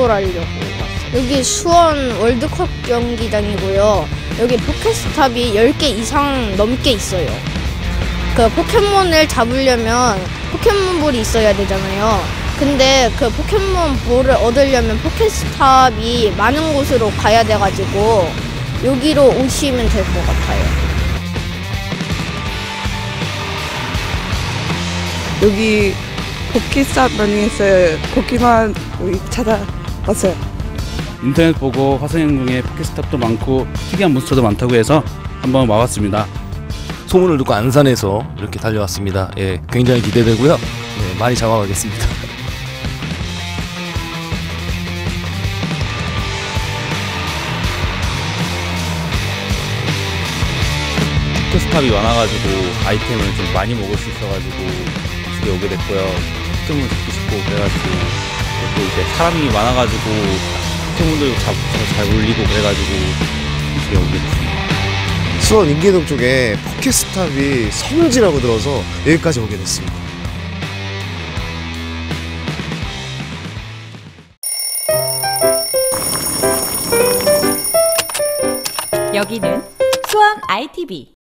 방문하려고 왔어요. 여기 수원 월드컵 경기장이고요. 여기 포켓스탑이 10개 이상 넘게 있어요. 그 포켓몬을 잡으려면 포켓몬볼이 있어야 되잖아요. 근데 그 포켓몬볼을 얻으려면 포켓스탑이 많은 곳으로 가야 돼가지고 여기로 오시면 될 것 같아요. 여기 복귀스탑 러닝했어요. 복귀만 찾아 왔어요. 인터넷 보고 화성행궁에 포켓스탑도 많고 특이한 몬스터도 많다고 해서 한번 와봤습니다. 소문을 듣고 안산에서 이렇게 달려왔습니다. 예, 굉장히 기대되고요. 네, 많이 잡아가겠습니다. 포켓스탑이 많아가지고 아이템을 좀 많이 먹을 수 있어가지고 집에 오게 됐고요. 포켓몬 잡고 싶고 그래가지고 또 이제 사람이 많아가지고 포켓몬도 잡고 잘 물리고 그래가지고 오게 됐습니다. 수원 인계동 쪽에 포켓스탑이 성지라고 들어서 여기까지 오게 됐습니다. 여기는 수원 ITV